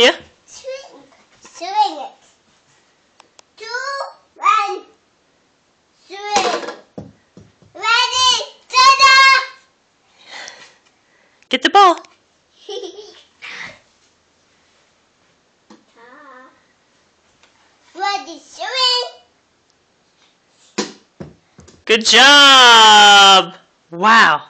Here. Swing. Swing it. Two, one. Swing. Ready, ta-da! Get the ball. Ready, swing. Good job. Wow.